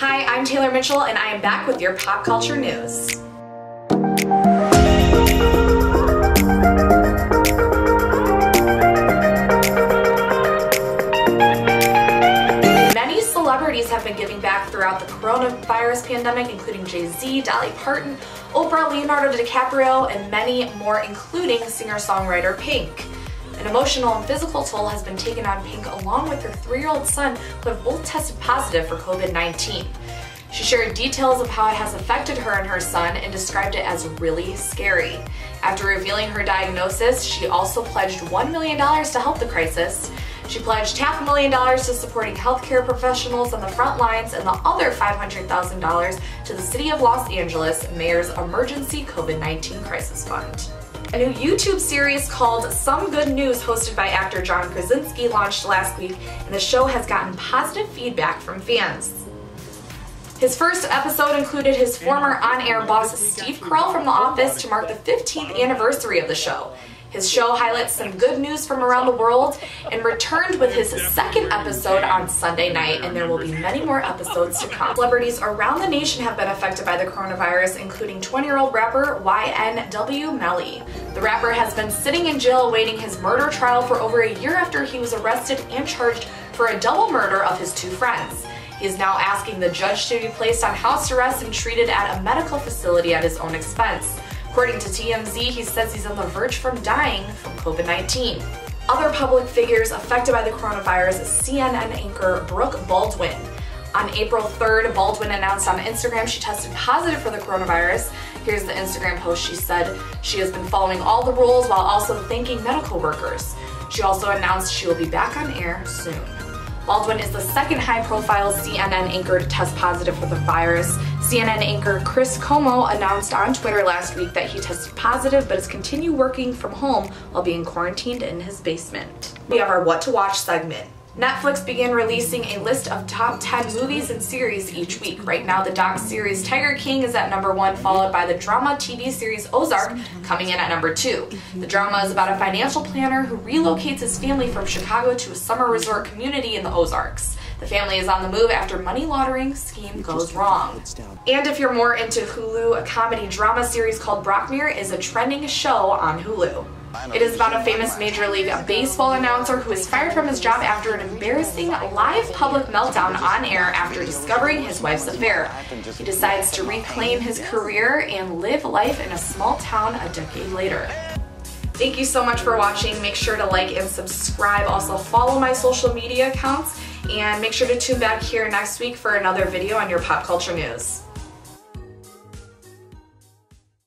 Hi, I'm Taylor Mitchell and I am back with your pop culture news. Many celebrities have been giving back throughout the coronavirus pandemic, including Jay-Z, Dolly Parton, Oprah, Leonardo DiCaprio, and many more, including singer-songwriter Pink. An emotional and physical toll has been taken on Pink along with her three-year-old son who have both tested positive for COVID-19. She shared details of how it has affected her and her son and described it as really scary. After revealing her diagnosis, she also pledged $1 million to help the crisis. She pledged half a million dollars to supporting healthcare professionals on the front lines and the other $500,000 to the City of Los Angeles Mayor's Emergency COVID-19 Crisis Fund. A new YouTube series called Some Good News hosted by actor John Krasinski launched last week and the show has gotten positive feedback from fans. His first episode included his former on-air boss Steve Carell from The Office to mark the 15th anniversary of the show. His show highlights some good news from around the world and returned with his second episode on Sunday night, and there will be many more episodes to come. Celebrities around the nation have been affected by the coronavirus, including 20-year-old rapper YNW Melly. The rapper has been sitting in jail awaiting his murder trial for over a year after he was arrested and charged for a double murder of his two friends. He is now asking the judge to be placed on house arrest and treated at a medical facility at his own expense. According to TMZ, he says he's on the verge from dying from COVID-19. Other public figures affected by the coronavirus CNN anchor Brooke Baldwin. On April 3rd, Baldwin announced on Instagram she tested positive for the coronavirus. Here's the Instagram post she said she has been following all the rules while also thanking medical workers. She also announced she will be back on air soon. Baldwin is the second high-profile CNN anchor to test positive for the virus. CNN anchor Chris Cuomo announced on Twitter last week that he tested positive but is continue working from home while being quarantined in his basement. We have our What to Watch segment. Netflix began releasing a list of top 10 movies and series each week. Right now, the doc series Tiger King is at number one, followed by the drama TV series Ozark coming in at number two. The drama is about a financial planner who relocates his family from Chicago to a summer resort community in the Ozarks. The family is on the move after money laundering scheme goes wrong. And if you're more into Hulu, a comedy drama series called Brockmire is a trending show on Hulu. It is about a famous Major League Baseball announcer who is fired from his job after an embarrassing live public meltdown on air after discovering his wife's affair. He decides to reclaim his career and live life in a small town a decade later. Thank you so much for watching. Make sure to like and subscribe. Also follow my social media accounts and make sure to tune back here next week for another video on your pop culture news.